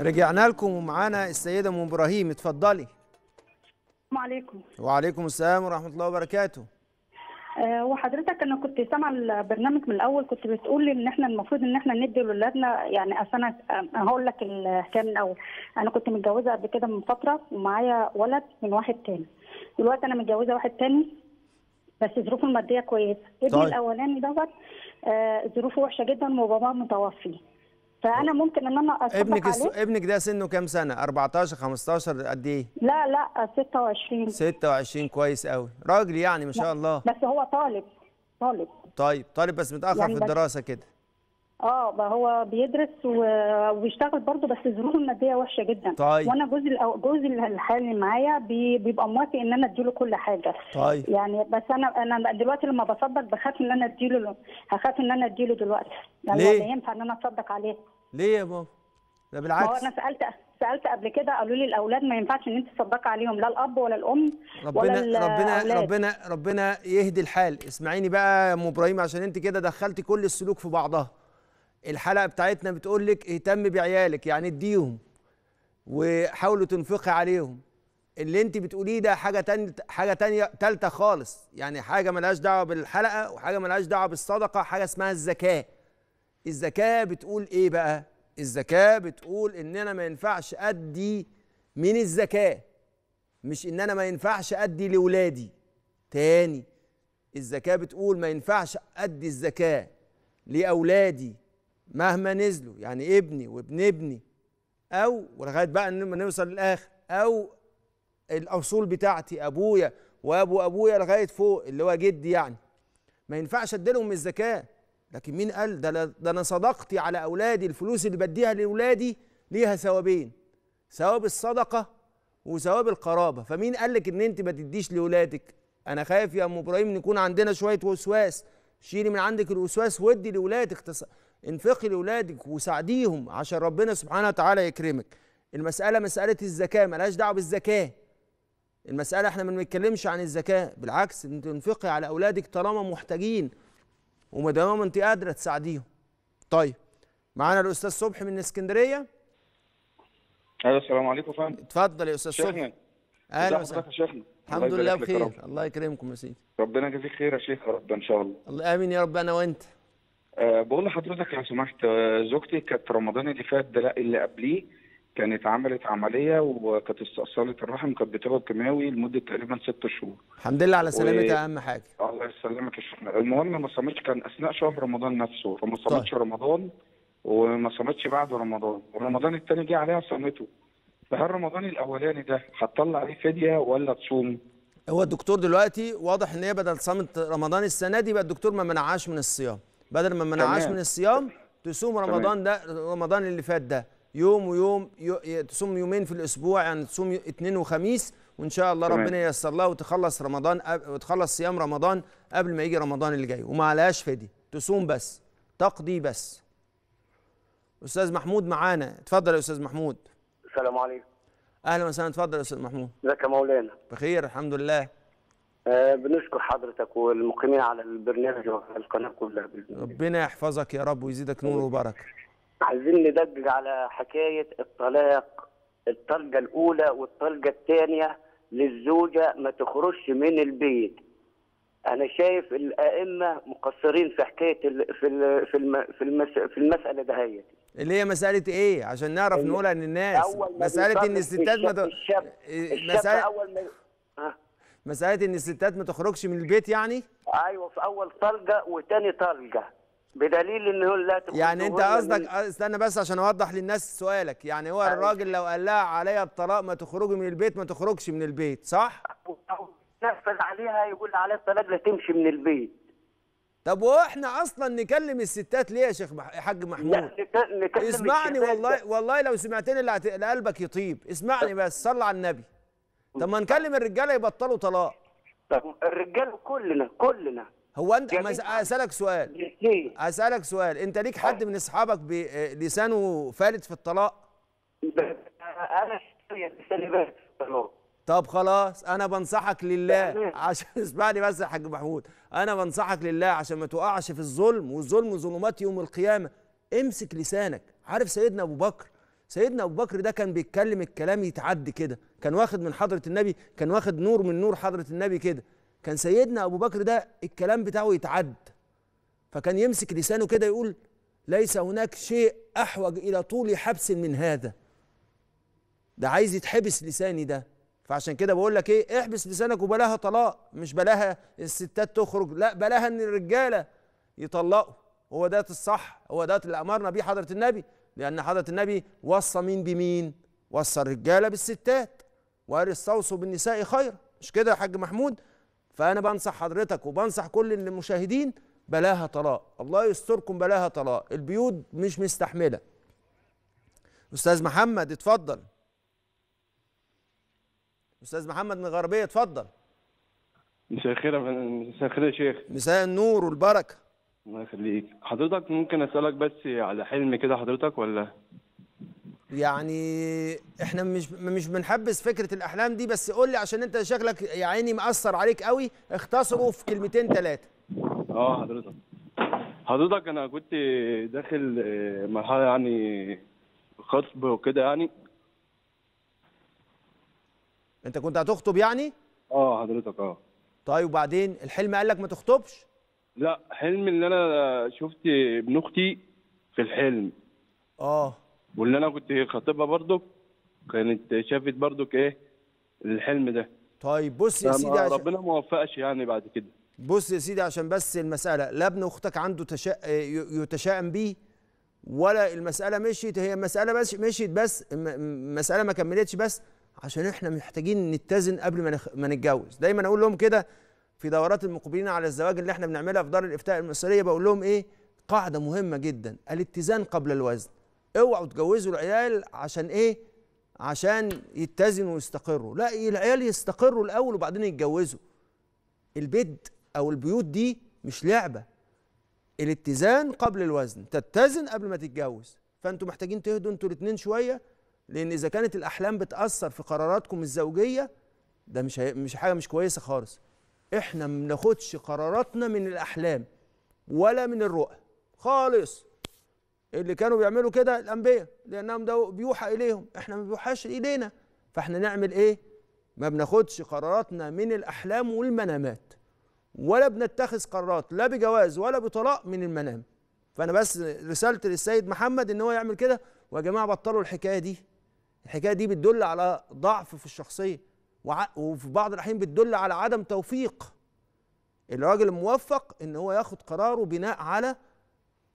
رجعنا لكم ومعانا السيدة أم إبراهيم اتفضلي. السلام عليكم. وعليكم السلام ورحمة الله وبركاته. أه وحضرتك أنا كنت سامعة البرنامج من الأول كنت بتقول إن إحنا المفروض إن إحنا ندي لاولادنا يعني أصل أنا هقول لك الحكاية من الأول. أنا كنت متجوزة قبل كده من فترة ومعايا ولد من واحد تاني. دلوقتي أنا متجوزة واحد تاني بس ظروفه المادية كويسة. ابني طيب. الأولاني دوت آه، ظروفه وحشة جدا وباباه متوفي. فأنا ممكن إن أنا ابنك الس... عليه. ابنك ده سنه كام سنة؟ 14 15 قد إيه؟ لا لا 26 26 كويس قوي راجل يعني ما شاء الله. بس هو طالب طالب. طيب طالب بس متأخر يعني في الدراسة كده. آه بقى هو بيدرس وبيشتغل برضه بس ظروفه المادية وحشة جدا. طيب. وأنا جوزي الأو- جوزي الحالي معايا بي- بيبقى موافق إن أنا أديله كل حاجة. طيب. يعني بس أنا أنا دلوقتي لما بصدق بخاف إن أنا أديله هخاف إن أنا أديله دلوقتي. يعني ليه؟ ينفع إن أنا أصدق عليه. ليه يا بابا؟ ده ما هو بالعكس. أنا سألت سألت قبل كده قالوا لي الأولاد ما ينفعش إن أنت تصدقي عليهم لا الأب ولا الأم ولا ربنا ربنا الأولاد. ربنا ربنا يهدي الحال. اسمعيني بقى يا أم إبراهيم عشان أنت كده دخلتي كل السلوك في بعضها. الحلقة بتاعتنا بتقول لك اهتم بعيالك يعني اديهم وحاولوا تنفقي عليهم. اللي أنت بتقوليه ده حاجة تانية حاجة تانية تالتة خالص. يعني حاجة ملهاش دعوة بالحلقة وحاجة ملهاش دعوة بالصدقة حاجة اسمها الزكاة. الزكاة بتقول إيه بقى؟ الزكاة بتقول إن أنا ما ينفعش أدي من الزكاة مش إن أنا ما ينفعش أدي لاولادي تاني الزكاة بتقول ما ينفعش أدي الزكاة لأولادي مهما نزلوا يعني ابني وابن ابني أو ولغايه بقى لما نوصل للآخر أو الأصول بتاعتي أبويا وأبو أبويا لغاية فوق اللي هو جدي يعني. ما ينفعش اديلهم الزكاة. لكن مين قال ده ده أنا صدقتي على أولادي الفلوس اللي بديها لاولادي ليها ثوابين ثواب الصدقة وثواب القرابة. فمين قال لك إن أنت ما تديش لاولادك أنا خايف يا أم إبراهيم إن يكون عندنا شوية وسواس. شيلي من عندك الوسواس ودي لاولادك تص... انفقي لاولادك وساعديهم عشان ربنا سبحانه وتعالى يكرمك. المسألة مسألة الزكاة ملهاش دعوة بالزكاة. المسألة إحنا ما بنتكلمش عن الزكاة بالعكس أنت تنفقي على أولادك طالما محتاجين. وما دام انت قادرة تساعديهم. طيب معانا الأستاذ صبحي من اسكندرية. أيوه السلام عليكم يا فندم. اتفضل يا أستاذ صبحي. أهلا وسهلا. الحمد لله بخير. رب. الله يكرمكم يا سيدي. ربنا يجازيك خير يا شيخ يا رب إن شاء الله. الله امين يا رب أنا وأنت. أه بقول لحضرتك لو سمحت آه، زوجتي كانت رمضان اللي فات ده لا اللي قبليه كانت عملت عملية وكانت استئصالة الرحم كانت بتاخد كيماوي لمدة تقريبا ست شهور. الحمد لله على سلامتها أهم حاجة. الله يسلمك يا شيخنا المهم ما صامتش كان أثناء شهر رمضان نفسه. فما صامتش رمضان وما صامتش بعد رمضان. ورمضان التاني جه عليها صامته فهل رمضان الأولاني ده هتطلع عليه فدية ولا تصوم؟ هو الدكتور دلوقتي واضح إن هي بدل صامت رمضان السنة دي بقى الدكتور ما منعهاش من الصيام. بدل ما منعهاش تمام. من الصيام تصوم رمضان ده رمضان اللي فات ده. يوم ويوم تصوم يومين في الأسبوع يعني تصوم اثنين وخميس وإن شاء الله تمام. ربنا ييسر لها وتخلص رمضان وتخلص صيام رمضان قبل ما يجي رمضان اللي جاي. وما عليهاش فدي تصوم بس تقضي بس. أستاذ محمود معانا اتفضل يا أستاذ محمود. السلام عليكم. أهلا وسهلا اتفضل يا أستاذ محمود. ازيك يا مولانا؟ بخير الحمد لله. آه بنشكر حضرتك والمقيمين على البرنامج وعلى القناه كلها. ربنا يحفظك يا رب ويزيدك نور وبركة. عايزين ندقق على حكاية الطلاق الطلقة الأولى والطلقة الثانية للزوجة ما تخرجش من البيت. أنا شايف الأئمة مقصرين في حكاية ال- في ال- في الم- في المس- في المسألة دهيت اللي هي مسألة إيه؟ عشان نعرف نقولها للناس. إن بيطلق الستات ما الشاب, ت... الشاب, إيه، الشاب مسألة أول ما مسألة إن الستات ما تخرجش من البيت يعني؟ أيوه في أول طلقة وثاني طلقة. بدليل إنه لا تخرج يعني هن قصدك استنى بس عشان أوضح للناس سؤالك، يعني هو الراجل لو قال لها عليا الطلاق ما تخرجي من البيت ما تخرجش من البيت، صح؟ نفذ عليها يقول عليها الطلاق لا تمشي من البيت طب وإحنا أصلا نكلم الستات ليه يا شيخ. يا حاج محمود؟ نكلم اسمعني والله. والله لو سمعتني اللي هت- قلبك يطيب، اسمعني بس صلى على النبي. طب ما نكلم الرجالة يبطلوا طلاق. طب الرجال كلنا كلنا هو. ما أس- أسألك سؤال. أسألك سؤال. أنت ليك حد من أصحابك آه، لسانه فالت في الطلاق؟ أنا خلاص. طب خلاص أنا بنصحك لله. عشان اسمعني بس يا حاج محمود. أنا بنصحك لله عشان ما تقعش في الظلم والظلم ظلمات يوم القيامة. امسك لسانك. عارف سيدنا أبو بكر؟ سيدنا أبو بكر ده كان بيتكلم الكلام يتعدي كده. كان واخد من حضرة النبي كان واخد نور من نور حضرة النبي كده. كان سيدنا أبو بكر ده الكلام بتاعه يتعد. فكان يمسك لسانه كده يقول ليس هناك شيء أحوج إلى طول حبس من هذا. ده عايز يتحبس لساني ده. فعشان كده بقول لك إيه احبس لسانك وبلاها طلاق. مش بلاها الستات تخرج لا بلاها إن الرجالة يطلقوا. هو ده الصح هو ده اللي أمرنا بيه حضرة النبي. لأن حضرة النبي وصى مين بمين؟ وصى الرجالة بالستات. استوصوا بالنساء خيرا مش كده يا حاج محمود؟ فأنا بنصح حضرتك وبنصح كل المشاهدين بلاها طلاق. الله يستركم بلاها طلاق. البيوت مش مستحملة. أستاذ محمد اتفضل. أستاذ محمد من الغربية اتفضل. مساء الخير. مساء الخير يا شيخ. مساء النور والبركة. الله يخليك. حضرتك ممكن أسألك بس على حلم كده حضرتك ولا؟ يعني إحنا مش مش بنحبس فكرة الأحلام دي بس قول لي عشان أنت شكلك يا عيني مأثر عليك قوي. اختصره في كلمتين ثلاثة آه حضرتك. حضرتك أنا كنت داخل آه، مرحلة يعني خطب وكده يعني. أنت كنت هتخطب يعني؟ آه حضرتك آه. طيب وبعدين الحلم قال لك ما تخطبش؟ لا حلم ان أنا شفت ابن أختي في الحلم. آه. واللي أنا كنت خاطبها برضك كانت شافت برضك إيه الحلم ده. طيب بص يا سيدي عشان ربنا ما وفقش يعني بعد كده. بص يا سيدي عشان بس المسألة لا ابن أختك عنده تشا... يتشائم بيه ولا المسألة مشيت هي مسألة بس مشيت بس م- م- مسألة ما كملتش بس عشان إحنا محتاجين نتزن قبل ما, نخ... ما نتجوز. دايما أقول لهم كده في دورات المقبلين على الزواج اللي إحنا بنعملها في دار الإفتاء المصرية بقول لهم إيه؟ قاعدة مهمة جدا الاتزان قبل الوزن. اوعوا تجوزوا العيال عشان إيه؟ عشان يتزنوا ويستقروا. لا العيال يستقروا الأول وبعدين يتجوزوا. البيت أو البيوت دي مش لعبة. الاتزان قبل الوزن تتزن قبل ما تتجوز. فأنتوا محتاجين تهدوا أنتوا الاثنين شوية لأن إذا كانت الأحلام بتأثر في قراراتكم الزوجية ده مش هي... مش حاجة مش كويسة خالص. إحنا ما بناخدش قراراتنا من الأحلام ولا من الرؤى. خالص. اللي كانوا بيعملوا كده الأنبياء لأنهم ده بيوحى إليهم. إحنا ما بيوحاش إلينا. فإحنا نعمل إيه؟ ما بناخدش قراراتنا من الأحلام والمنامات. ولا بنتخذ قرارات لا بجواز ولا بطلاق من المنام. فأنا بس رسالتي للسيد محمد إن هو يعمل كده. ويا جماعة بطلوا الحكاية دي. الحكاية دي بتدل على ضعف في الشخصية. وفي بعض الأحيان بتدل على عدم توفيق. الراجل الموفق إن هو ياخد قراره بناء على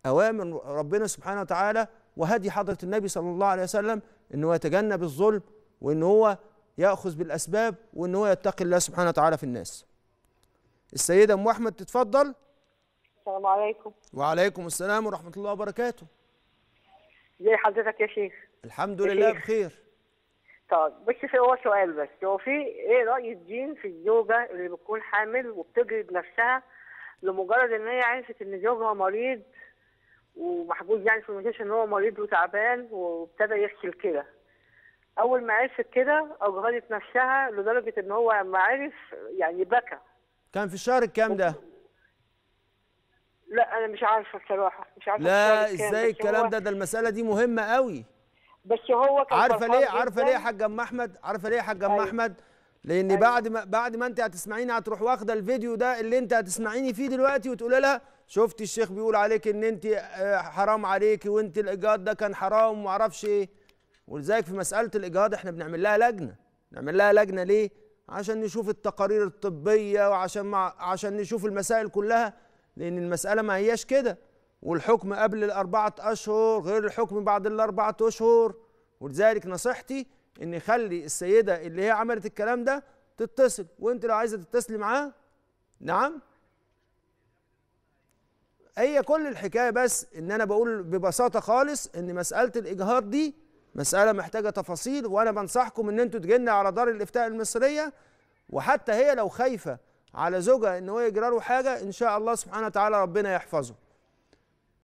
أوامر ربنا سبحانه وتعالى وهدي حضرة النبي صلى الله عليه وسلم إن هو يتجنب الظلم وإن هو يأخذ بالأسباب وإن هو يتقي الله سبحانه وتعالى في الناس. السيدة أم أحمد تتفضل. السلام عليكم. وعليكم السلام ورحمة الله وبركاته. ازي حضرتك يا شيخ؟ الحمد يا لله شيخ. بخير. طب بس في هو سؤال بس. هو في إيه رأي الدين في الزوجة اللي بتكون حامل وبتجلد نفسها لمجرد إن هي عرفت إن زوجها مريض ومحجوز يعني في المستشفى إن هو مريض وتعبان وابتدى يغسل كده. أول ما عرفت كده أجهضت نفسها لدرجة إن هو لما عرف يعني بكى. كان في الشهر الكام ده؟ لا أنا مش عارفة بصراحة مش عارفة لا إزاي الكلام ده؟ ده المسألة دي مهمة قوي بس هو كان عارفة ليه؟ عارفة ليه يا. حاج أم أحمد؟ عارفة ليه يا حاج أم أيوة. أحمد؟ لأن أيوة. بعد ما بعد ما انت هتسمعيني هتروح واخده الفيديو ده اللي انت هتسمعيني فيه دلوقتي وتقولي لها شفتي الشيخ بيقول عليك ان انت آه، حرام عليكي وانت الايجاد ده كان حرام وما أعرفش إيه. ولذلك في مسألة الايجاد إحنا بنعمل لها لجنة. نعمل لها لجنة ليه؟ عشان نشوف التقارير الطبية وعشان مع عشان نشوف المسائل كلها لأن المسألة ما هياش كده. والحكم قبل الأربعة أشهر غير الحكم بعد الأربعة أشهر. ولذلك نصيحتي إن يخلي السيدة اللي هي عملت الكلام ده تتصل وأنت لو عايزة تتصلي معاه نعم. هي كل الحكاية بس إن أنا بقول ببساطة خالص إن مسألة الإجهاض دي مسألة محتاجة تفاصيل وأنا بنصحكم إن أنتوا تجنوا على دار الإفتاء المصرية. وحتى هي لو خايفة على زوجها إن هو يجرى له حاجة إن شاء الله سبحانه وتعالى ربنا يحفظه.